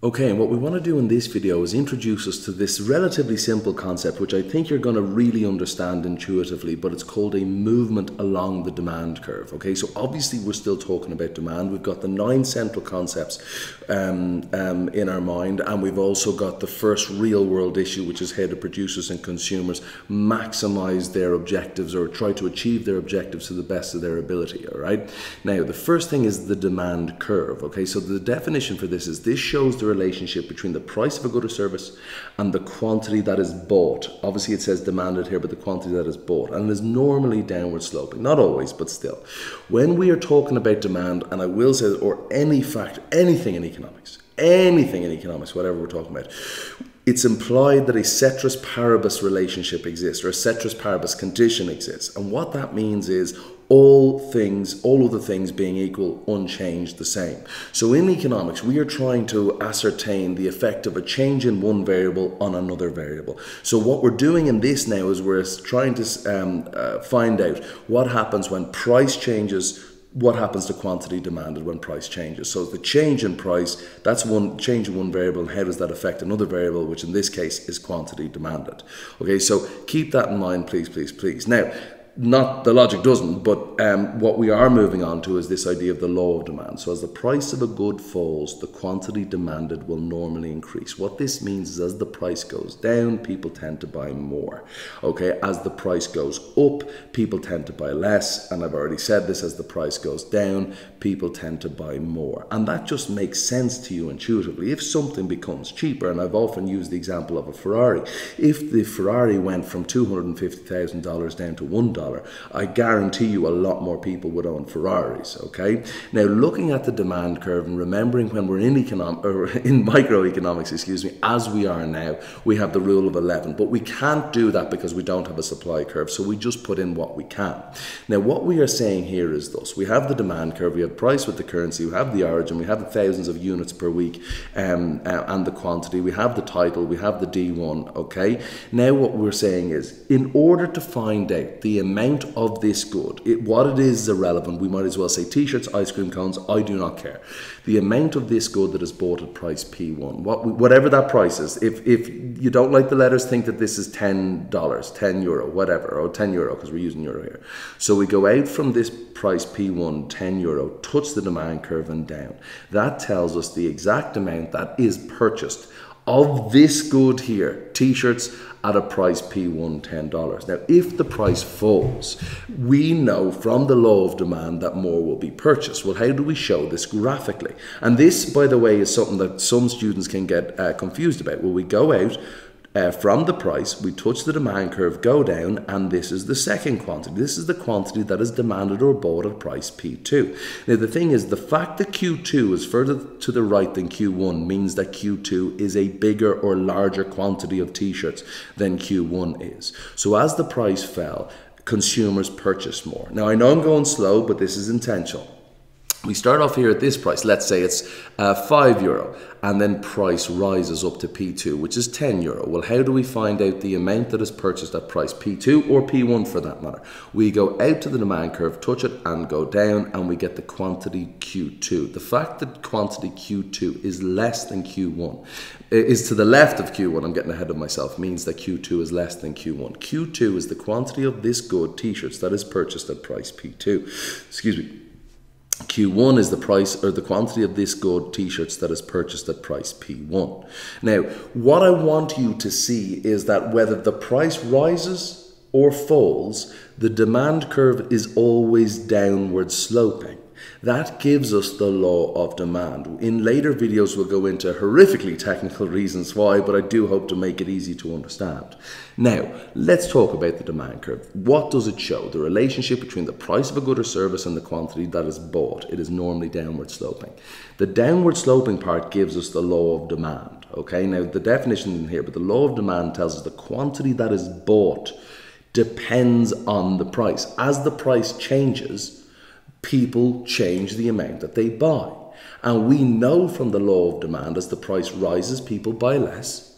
Okay, and what we want to do in this video is introduce us to this relatively simple concept, which I think you're going to really understand intuitively, but it's called a movement along the demand curve. Okay, so obviously we're still talking about demand. We've got the nine central concepts um, um, in our mind, and we've also got the first real world issue, which is how the producers and consumers maximize their objectives or try to achieve their objectives to the best of their ability. All right, now the first thing is the demand curve. Okay, so the definition for this is this shows the relationship between the price of a good or service and the quantity that is bought. Obviously, it says demanded here, but the quantity that is bought. And it is normally downward sloping. Not always, but still. When we are talking about demand, and I will say, or any fact, anything in economics, anything in economics, whatever we're talking about, it's implied that a ceteris paribus relationship exists or a ceteris paribus condition exists. And what that means is all things, all of the things being equal, unchanged, the same. So in economics, we are trying to ascertain the effect of a change in one variable on another variable. So what we're doing in this now is we're trying to um, uh, find out what happens when price changes what happens to quantity demanded when price changes. So the change in price, that's one change in one variable, and how does that affect another variable, which in this case is quantity demanded. Okay, so keep that in mind, please, please, please. Now, not the logic doesn't, but um, what we are moving on to is this idea of the law of demand. So, as the price of a good falls, the quantity demanded will normally increase. What this means is as the price goes down, people tend to buy more. Okay, as the price goes up, people tend to buy less. And I've already said this as the price goes down, people tend to buy more. And that just makes sense to you intuitively. If something becomes cheaper, and I've often used the example of a Ferrari, if the Ferrari went from $250,000 down to $1, dollar, I guarantee you a lot more people would own Ferraris. Okay. Now, looking at the demand curve and remembering when we're in economic or in microeconomics, excuse me, as we are now, we have the rule of eleven, but we can't do that because we don't have a supply curve. So we just put in what we can. Now, what we are saying here is thus: we have the demand curve, we have price with the currency, we have the origin, we have the thousands of units per week, um, uh, and the quantity. We have the title, we have the D1. Okay. Now, what we're saying is, in order to find out the amount amount of this good, it, what it is is irrelevant. We might as well say t-shirts, ice cream cones. I do not care. The amount of this good that is bought at price P1, what, whatever that price is. If if you don't like the letters, think that this is ten dollars, ten euro, whatever, or ten euro because we're using euro here. So we go out from this price P1, 10 euro, touch the demand curve and down. That tells us the exact amount that is purchased of this good here, t-shirts at a price P1 $10. Now, if the price falls, we know from the law of demand that more will be purchased. Well, how do we show this graphically? And this, by the way, is something that some students can get uh, confused about. Well, we go out, uh, from the price, we touch the demand curve, go down, and this is the second quantity. This is the quantity that is demanded or bought at price P2. Now, the thing is, the fact that Q2 is further to the right than Q1 means that Q2 is a bigger or larger quantity of t shirts than Q1 is. So, as the price fell, consumers purchased more. Now, I know I'm going slow, but this is intentional we start off here at this price, let's say it's uh, 5 euro, and then price rises up to P2, which is 10 euro. Well, how do we find out the amount that is purchased at price P2 or P1 for that matter? We go out to the demand curve, touch it, and go down, and we get the quantity Q2. The fact that quantity Q2 is less than Q1 is to the left of Q1, I'm getting ahead of myself, means that Q2 is less than Q1. Q2 is the quantity of this good t-shirts that is purchased at price P2. Excuse me. Q1 is the price or the quantity of this good t-shirts that is purchased at price P1. Now, what I want you to see is that whether the price rises or falls, the demand curve is always downward sloping. That gives us the law of demand. In later videos, we'll go into horrifically technical reasons why, but I do hope to make it easy to understand. Now, let's talk about the demand curve. What does it show? The relationship between the price of a good or service and the quantity that is bought. It is normally downward sloping. The downward sloping part gives us the law of demand. Okay, now the definition in here, but the law of demand tells us the quantity that is bought depends on the price. As the price changes, people change the amount that they buy. And we know from the law of demand as the price rises, people buy less.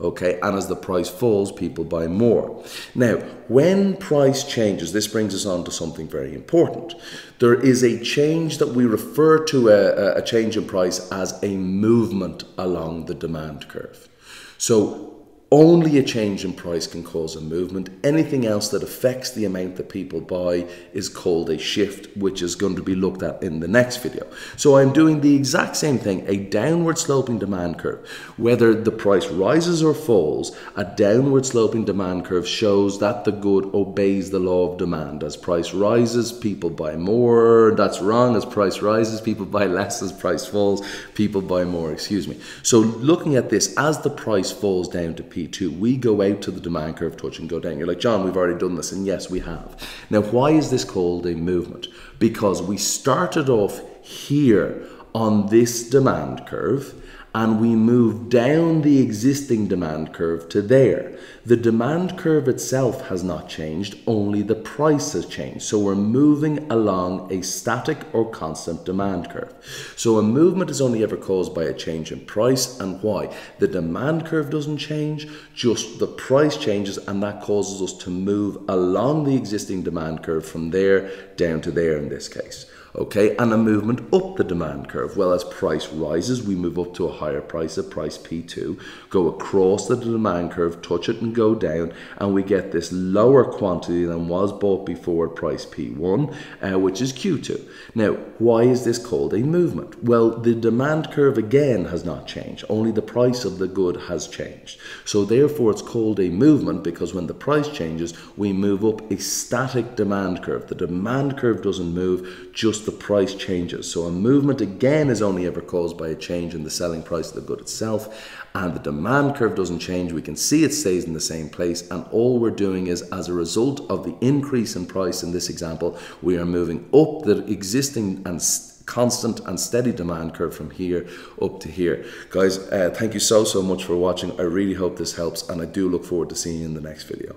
Okay, and as the price falls, people buy more. Now, when price changes, this brings us on to something very important. There is a change that we refer to a, a change in price as a movement along the demand curve. So only a change in price can cause a movement. Anything else that affects the amount that people buy is called a shift, which is going to be looked at in the next video. So I'm doing the exact same thing, a downward sloping demand curve. Whether the price rises or falls, a downward sloping demand curve shows that the good obeys the law of demand. As price rises, people buy more. That's wrong. As price rises, people buy less. As price falls, people buy more. Excuse me. So looking at this, as the price falls down to P2, we go out to the demand curve touch and go down. You're like, John, we've already done this. And yes, we have. Now, why is this called a movement? Because we started off here on this demand curve and we move down the existing demand curve to there. The demand curve itself has not changed, only the price has changed. So we're moving along a static or constant demand curve. So a movement is only ever caused by a change in price and why? The demand curve doesn't change, just the price changes and that causes us to move along the existing demand curve from there down to there in this case okay, and a movement up the demand curve. Well, as price rises, we move up to a higher price at price P2, go across the demand curve, touch it and go down, and we get this lower quantity than was bought before at price P1, uh, which is Q2. Now, why is this called a movement? Well, the demand curve again has not changed, only the price of the good has changed. So therefore, it's called a movement because when the price changes, we move up a static demand curve. The demand curve doesn't move, the price changes. So a movement again is only ever caused by a change in the selling price of the good itself and the demand curve doesn't change. We can see it stays in the same place and all we're doing is as a result of the increase in price in this example, we are moving up the existing and constant and steady demand curve from here up to here. Guys, uh, thank you so, so much for watching. I really hope this helps and I do look forward to seeing you in the next video.